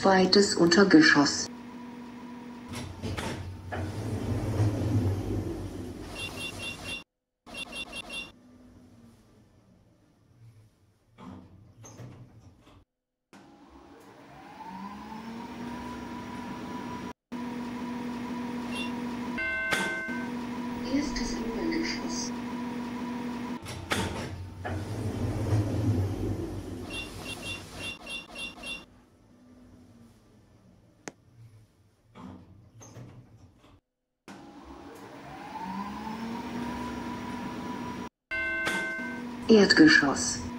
Zweites Untergeschoss. Erstes Untergeschoss. Erdgeschoss.